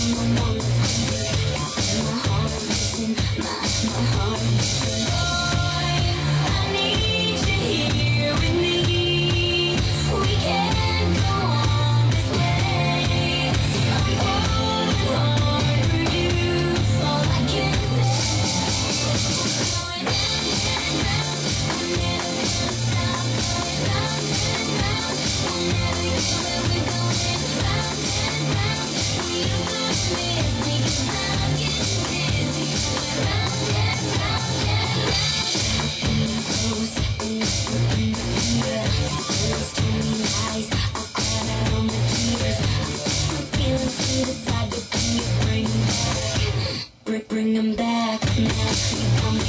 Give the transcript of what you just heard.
My heart is in my, my heart is in She